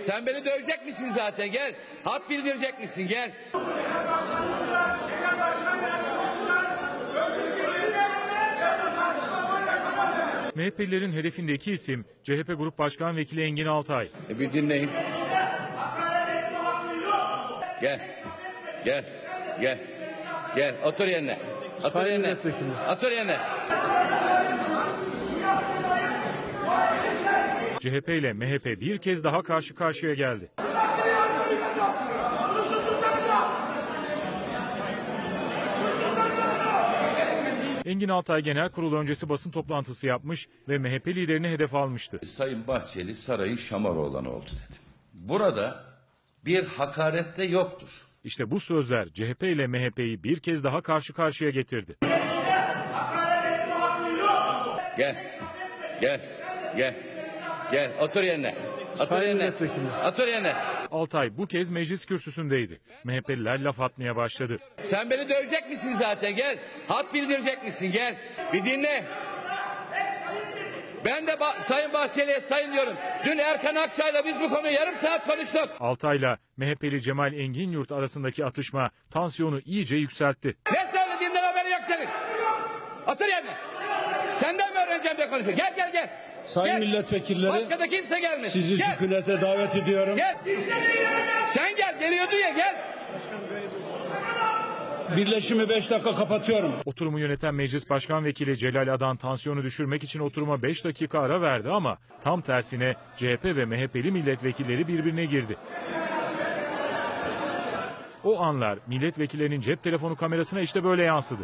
Sen beni dövecek misin zaten gel. Hat bildirecek misin gel. MHP'lilerin hedefindeki isim CHP Grup Başkan Vekili Engin Altay. E bir dinleyin. Gel. Gel. Gel. Gel. Otur yerine. Otur yerine. Otur yerine. CHP ile MHP bir kez daha karşı karşıya geldi. Engin Altay Genel Kurul öncesi basın toplantısı yapmış ve MHP liderini hedef almıştı. Sayın Bahçeli sarayın Şamaroğlanı oldu dedi. Burada bir hakaret de yoktur. İşte bu sözler CHP ile MHP'yi bir kez daha karşı karşıya getirdi. Gel. Gel. Gel. Gel. Otur yerine. Otur Sayın yerine. milletvekili. Otur yerine. Altay bu kez meclis kürsüsündeydi. MHP'liler laf atmaya başladı. Sen beni dövecek misin zaten gel. Hat bildirecek misin gel. Bir dinle. Ben de Ba- Sayın Bahçeli'ye sayın diyorum. Dün Erkan Akçay'la biz bu konuyu yarım saat konuştuk. Altay'la MHP'li Cemal Engin Yurt arasındaki atışma tansiyonu iyice yükseltti. Ne söylediğimden haberi yok senin. Otur yerine. Senden mi de konuşuyor. Gel gel gel. Sayın Gel. milletvekilleri Başka da kimse gelmesin. sizi gel. sükunete davet ediyorum. Gel. Sen gel. Geliyordu ya gel. Birleşimi 5 dakika kapatıyorum. Oturumu yöneten Meclis Başkan Vekili Celal Adan tansiyonu düşürmek için oturuma 5 dakika ara verdi ama tam tersine CHP ve MHP'li milletvekilleri birbirine girdi. O anlar milletvekillerinin cep telefonu kamerasına işte böyle yansıdı.